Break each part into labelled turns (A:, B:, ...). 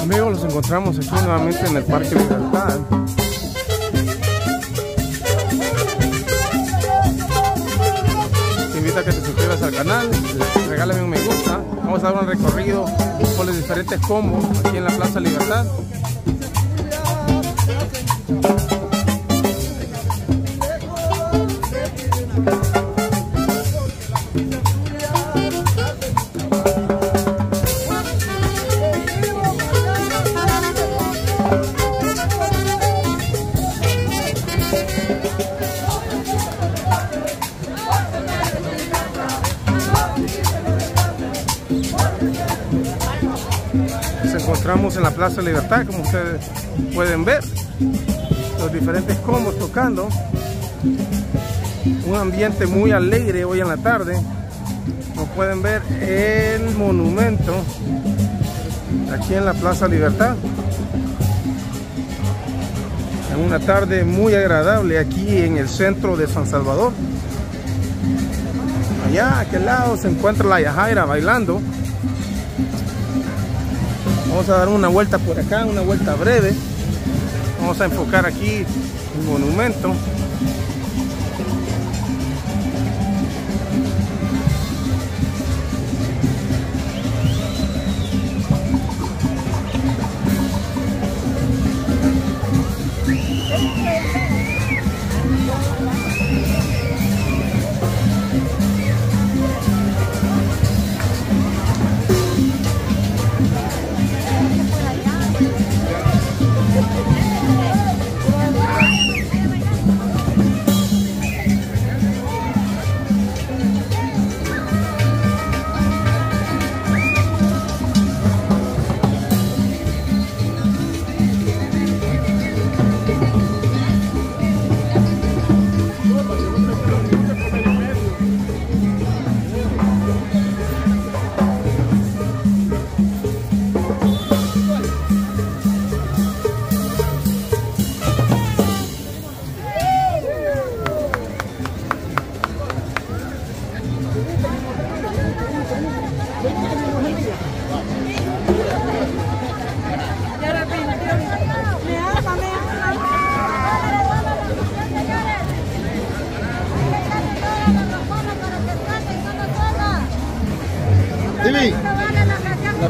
A: Amigos, los encontramos aquí nuevamente en el Parque Libertad. Al canal, regálame un me gusta. Vamos a dar un recorrido por los diferentes combos aquí en la Plaza Libertad. En la Plaza Libertad, como ustedes pueden ver. Los diferentes combos tocando. Un ambiente muy alegre hoy en la tarde. Como pueden ver, el monumento aquí en la Plaza Libertad. En una tarde muy agradable aquí en el centro de San Salvador. Allá, a aquel lado, se encuentra la Yajaira bailando. Vamos a dar una vuelta por acá, una vuelta breve. Vamos a enfocar aquí el monumento.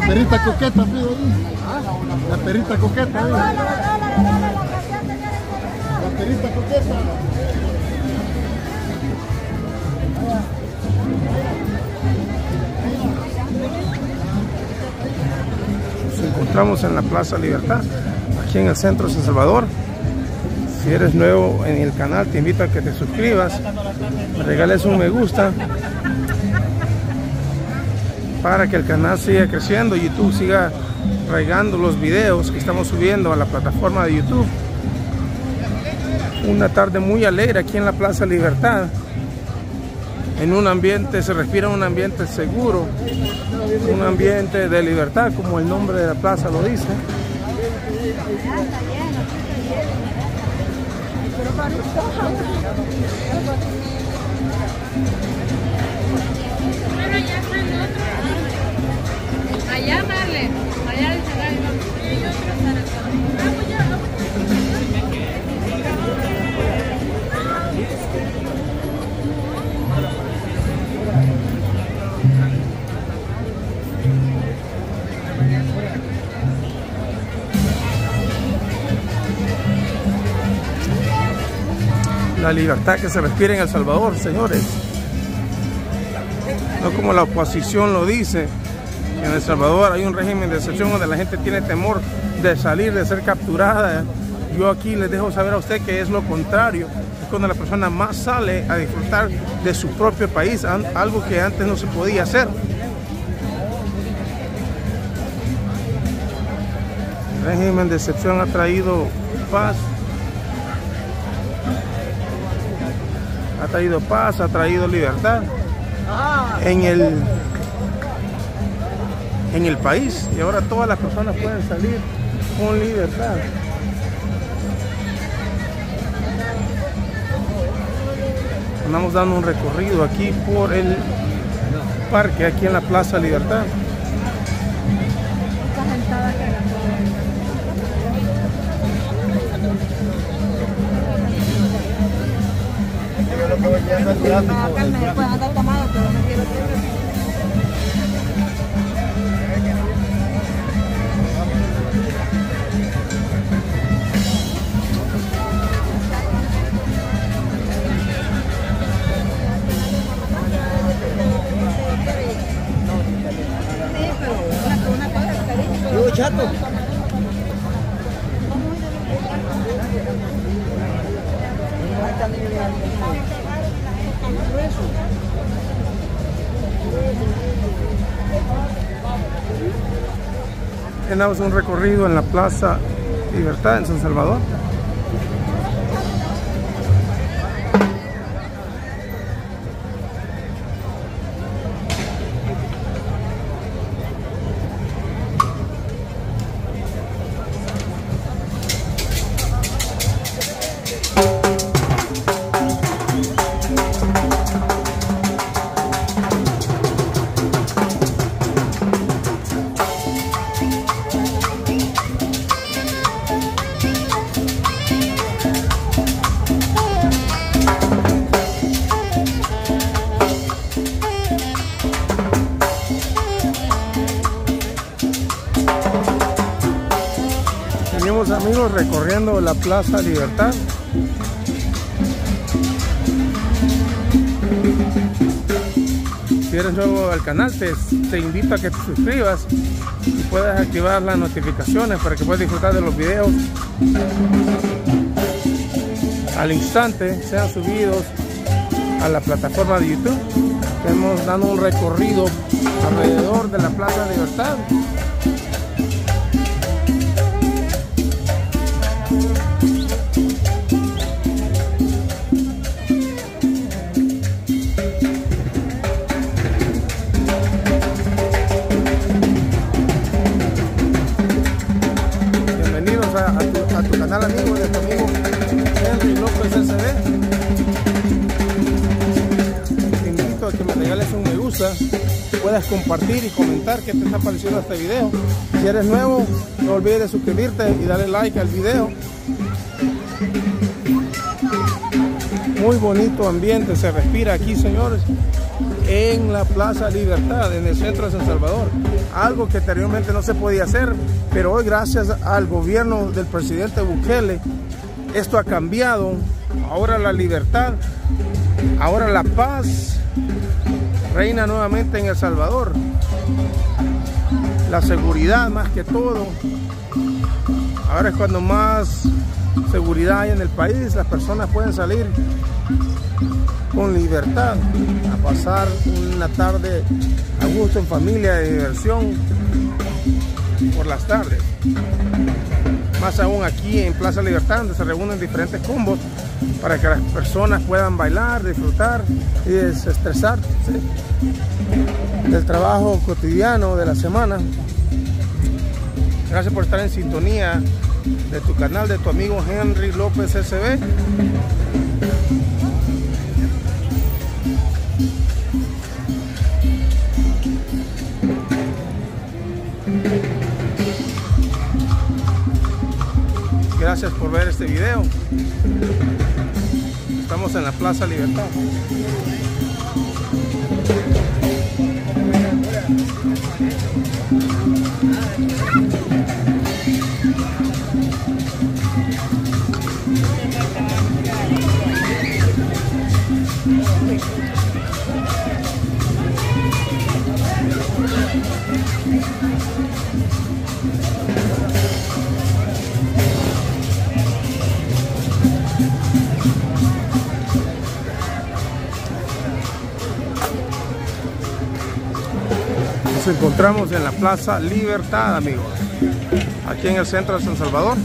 B: Perrita coqueta, pido ahí. La perrita coqueta, ahí. La perrita coqueta.
A: Nos encontramos en la Plaza Libertad, aquí en el centro de San Salvador. Si eres nuevo en el canal, te invito a que te suscribas, me regales un me gusta para que el canal siga creciendo, YouTube siga regando los videos que estamos subiendo a la plataforma de YouTube. Una tarde muy alegre aquí en la Plaza Libertad. En un ambiente, se respira un ambiente seguro, un ambiente de libertad, como el nombre de la plaza lo dice. La libertad que se respira en El Salvador, señores. No como la oposición lo dice. En El Salvador hay un régimen de excepción donde la gente tiene temor de salir, de ser capturada. Yo aquí les dejo saber a usted que es lo contrario. Es cuando la persona más sale a disfrutar de su propio país, algo que antes no se podía hacer. Régimen de excepción ha traído paz, ha traído paz, ha traído libertad en el en el país y ahora todas las personas pueden salir con libertad. Andamos dando un recorrido aquí por el parque, aquí en la Plaza Libertad.
B: Chato.
A: Tenemos un recorrido en la Plaza Libertad en San Salvador. Recorriendo la Plaza Libertad. Si eres nuevo al canal, te, te invito a que te suscribas y puedas activar las notificaciones para que puedas disfrutar de los videos al instante, sean subidos a la plataforma de YouTube. Estamos dando un recorrido alrededor de la Plaza Libertad. Un me gusta, puedas compartir y comentar qué te está pareciendo este video. Si eres nuevo, no olvides de suscribirte y darle like al video. Muy bonito ambiente se respira aquí, señores, en la Plaza Libertad, en el centro de San Salvador. Algo que anteriormente no se podía hacer, pero hoy gracias al gobierno del presidente Bukele, esto ha cambiado. Ahora la libertad, ahora la paz reina nuevamente en El Salvador. La seguridad más que todo. Ahora es cuando más seguridad hay en el país, las personas pueden salir con libertad a pasar una tarde a gusto en familia de diversión por las tardes. Más aún aquí en Plaza Libertad, donde se reúnen diferentes combos para que las personas puedan bailar, disfrutar y desestresarse del trabajo cotidiano de la semana. Gracias por estar en sintonía de tu canal, de tu amigo Henry López SB. Gracias por ver este video. Estamos en la Plaza Libertad. Encontramos en la Plaza Libertad, amigos. Aquí en el centro de San Salvador.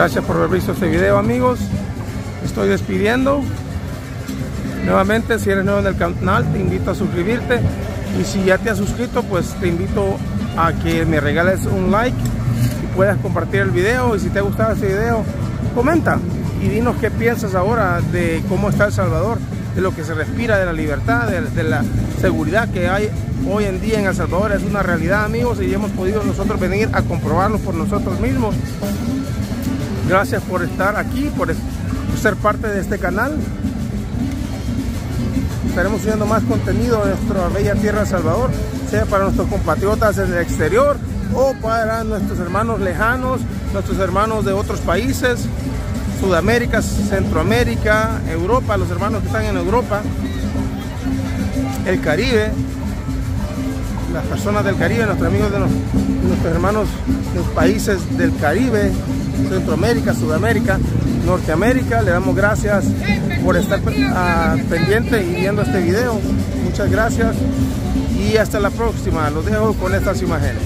A: Gracias por haber visto este video amigos. Estoy despidiendo. Nuevamente, si eres nuevo en el canal, te invito a suscribirte. Y si ya te has suscrito, pues te invito a que me regales un like y puedas compartir el video. Y si te ha gustado este video, comenta y dinos qué piensas ahora de cómo está El Salvador, de lo que se respira, de la libertad, de, de la seguridad que hay hoy en día en El Salvador. Es una realidad, amigos, y hemos podido nosotros venir a comprobarlo por nosotros mismos. Gracias por estar aquí, por ser parte de este canal. Estaremos subiendo más contenido de nuestra bella tierra de Salvador, sea para nuestros compatriotas en el exterior o para nuestros hermanos lejanos, nuestros hermanos de otros países, Sudamérica, Centroamérica, Europa, los hermanos que están en Europa, el Caribe, las personas del Caribe, nuestros amigos de nuestros hermanos de los países del Caribe, Centroamérica, Sudamérica, Norteamérica. Le damos gracias por estar pendiente y viendo este video. Muchas gracias y hasta la próxima. Los dejo con estas imágenes.